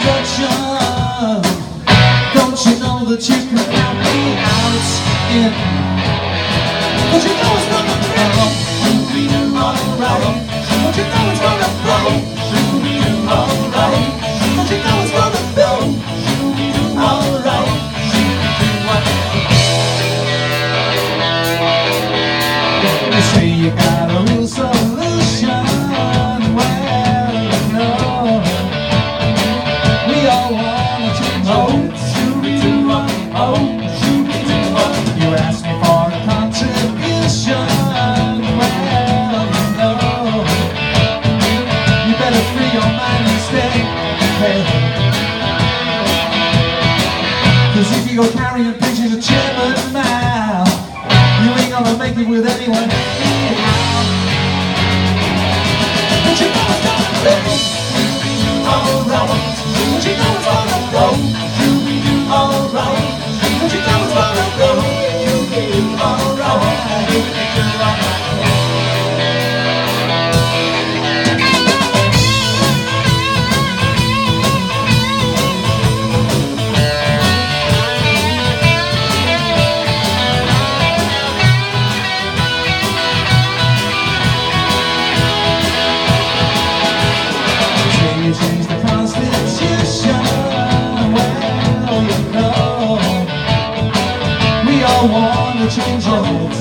fortune. Don't you know that you can count me out in? Don't you know it's gonna blow? Alright. Don't you know it's gonna blow? Alright. Don't you know it's gonna blow? Alright. You say you Cause if you go carrying pigeons to Chairman Mao, you ain't gonna make it with anyone. Well, you know, we all